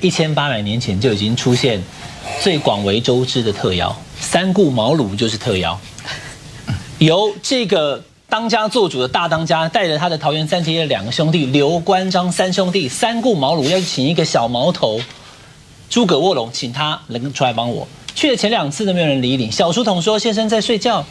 一千八百年前就已经出现最广为周知的特邀，三顾茅庐就是特邀，由这个当家做主的大当家带着他的桃园三结义的两个兄弟刘关张三兄弟三顾茅庐要请一个小毛头诸葛卧龙，请他能出来帮我。去了前两次都没有人理你，小书童说先生在睡觉。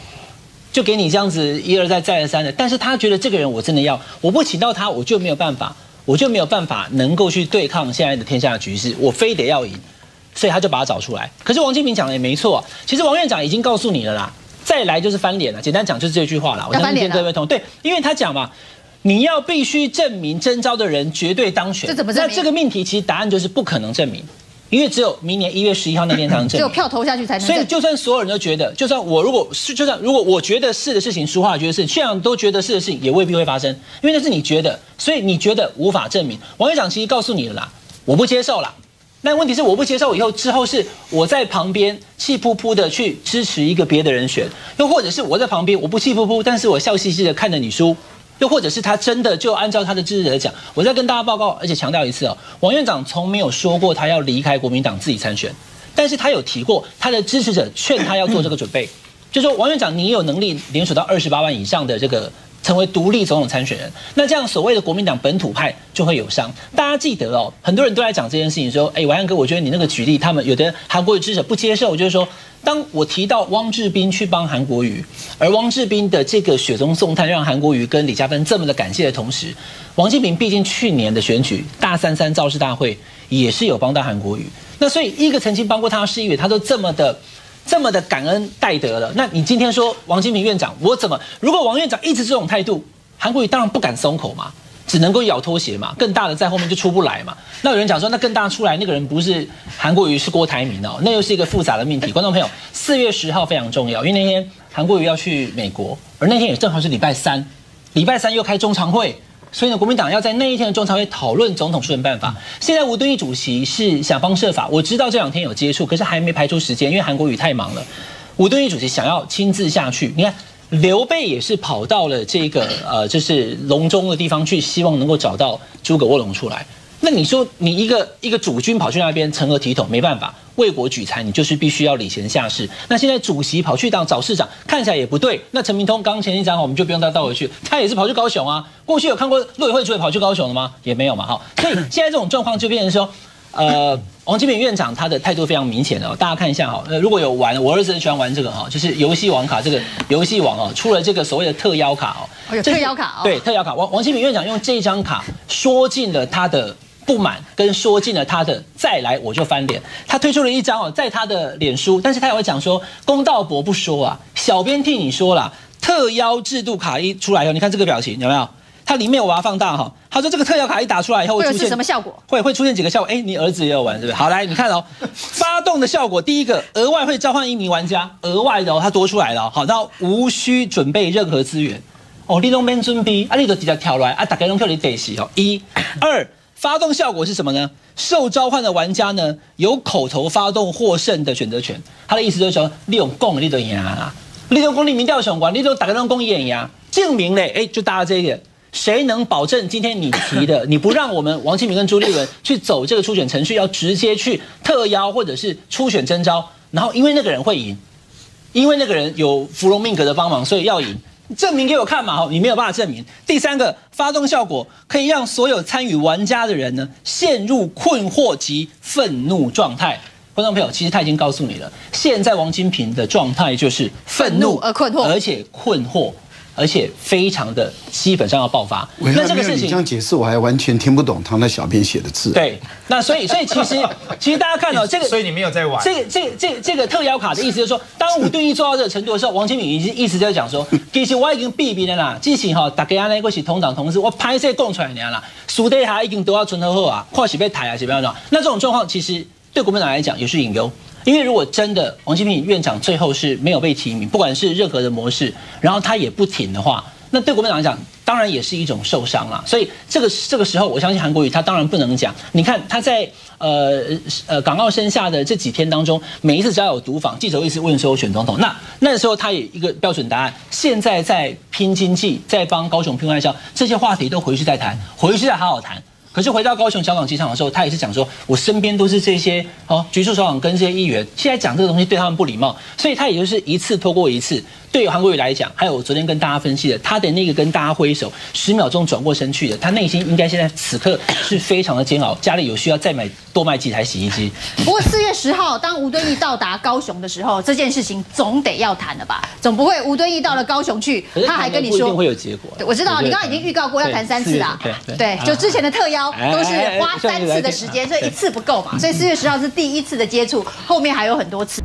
就给你这样子一而再再而三的，但是他觉得这个人我真的要，我不请到他我就没有办法，我就没有办法能够去对抗现在的天下局势，我非得要赢，所以他就把他找出来。可是王金平讲的也没错，其实王院长已经告诉你了啦，再来就是翻脸了。简单讲就是这句话啦。我相信各位同对，因为他讲嘛，你要必须证明征召的人绝对当选，这怎么证明？那这个命题其实答案就是不可能证明。因为只有明年一月十一号那天才能证，只有票投下去才能。所以就算所有人都觉得，就算我如果是，就算如果我觉得是的事情，俗话觉得是，这样都觉得是的事情，也未必会发生。因为那是你觉得，所以你觉得无法证明。王院长其实告诉你了啦，我不接受啦。那问题是我不接受以后，之后是我在旁边气扑扑的去支持一个别的人选，又或者是我在旁边我不气扑扑，但是我笑嘻嘻的看着你输。又或者是他真的就按照他的支持者讲，我再跟大家报告，而且强调一次哦，王院长从没有说过他要离开国民党自己参选，但是他有提过他的支持者劝他要做这个准备，就说王院长你有能力联署到二十八万以上的这个成为独立总统参选人，那这样所谓的国民党本土派就会有伤。大家记得哦，很多人都在讲这件事情，说，哎，王安哥，我觉得你那个举例，他们有的韩国瑜支持者不接受，就是说。当我提到汪志斌去帮韩国瑜，而汪志斌的这个雪中送炭让韩国瑜跟李嘉芬这么的感谢的同时，王金平毕竟去年的选举大三三造势大会也是有帮到韩国瑜，那所以一个曾经帮过他的市议员，他都这么的这么的感恩戴德了，那你今天说王金平院长，我怎么如果王院长一直这种态度，韩国瑜当然不敢松口嘛。只能够咬拖鞋嘛，更大的在后面就出不来嘛。那有人讲说，那更大出来那个人不是韩国瑜是郭台铭哦，那又是一个复杂的命题。观众朋友，四月十号非常重要，因为那天韩国瑜要去美国，而那天也正好是礼拜三，礼拜三又开中常会，所以呢，国民党要在那一天的中常会讨论总统书选办法。现在吴敦义主席是想方设法，我知道这两天有接触，可是还没排出时间，因为韩国瑜太忙了。吴敦义主席想要亲自下去，你看。刘备也是跑到了这个呃，就是隆中的地方去，希望能够找到诸葛卧龙出来。那你说你一个一个主君跑去那边成何体统？没办法，为国举才，你就是必须要礼贤下士。那现在主席跑去当找市长，看起来也不对。那陈明通刚前一张我们就不用再倒回去，他也是跑去高雄啊。过去有看过陆委会主委跑去高雄的吗？也没有嘛，哈。所以现在这种状况就变成说。呃，王金平院长他的态度非常明显哦，大家看一下哈。呃，如果有玩，我儿子很喜欢玩这个哈，就是游戏王卡这个游戏王哦，出了这个所谓的特邀卡哦，特邀卡哦，对，特邀卡。王王金平院长用这张卡说尽了他的不满，跟说尽了他的再来我就翻脸。他推出了一张哦，在他的脸书，但是他也会讲说公道博不说啊，小编替你说了，特邀制度卡一出来以后，你看这个表情有没有？它里面我把它放大哈，他说这个特效卡一打出来以后会出现什么效果？会会出现几个效果？哎，你儿子也有玩是不是？好来，你看哦，发动的效果，第一个额外会召唤一名玩家，额外的哦，它多出来了，好，然后无需准备任何资源，哦，你都免准备，啊，你都直接跳来，啊，大家拢跳你得死哦。一、二，发动效果是什么呢？受召唤的玩家呢，有口头发动获胜的选择权。他的意思就是说，利用攻你都赢啊，利用攻你民调相关，你都大家拢攻赢呀，证明嘞，哎，就大家这一点。谁能保证今天你提的，你不让我们王庆明跟朱立伦去走这个初选程序，要直接去特邀或者是初选征召，然后因为那个人会赢，因为那个人有芙蓉命格的帮忙，所以要赢，证明给我看嘛！你没有办法证明。第三个，发动效果可以让所有参与玩家的人呢陷入困惑及愤怒状态。观众朋友，其实他已经告诉你了，现在王金平的状态就是愤怒而困惑，而且困惑。而且非常的基本上要爆发，那这个事情这样解释我还完全听不懂他那小编写的字。对，那所以所以其实 其实大家看到这个，所以你没有在玩这个这这这个特邀卡的意思，就是说，当五对一做到这个程度的时候，王金敏已经一直在讲说，其实我已经避避了啦，之前哈大家安尼过是同党同志，我拍摄供出来了啦，输的还已经都要存头后啊，或许被抬啊，是不要讲。那这种状况其实对国民党来讲也是隐忧。因为如果真的王金平院长最后是没有被提名，不管是任何的模式，然后他也不挺的话，那对国民党来讲，当然也是一种受伤了。所以这个这个时候，我相信韩国瑜他当然不能讲。你看他在呃呃港澳生下的这几天当中，每一次只要有读访，记者一直问说选总统，那那时候他也一个标准答案。现在在拼经济，在帮高雄拼外销，这些话题都回去再谈，回去再好好谈。可是回到高雄小港机场的时候，他也是讲说，我身边都是这些哦局处首长跟这些议员，现在讲这个东西对他们不礼貌，所以他也就是一次拖过一次。对于韩国瑜来讲，还有我昨天跟大家分析的，他的那个跟大家挥手十秒钟转过身去的，他内心应该现在此刻是非常的煎熬，家里有需要再买多买几台洗衣机。不过四月十号，当吴敦义到达高雄的时候，这件事情总得要谈了吧？总不会吴敦义到了高雄去，他还跟你说不一定会有结果。我知道，你刚刚已经预告过要谈三次啦。对，就之前的特邀都是花三次的时间，所以一次不够嘛。所以四月十号是第一次的接触，后面还有很多次。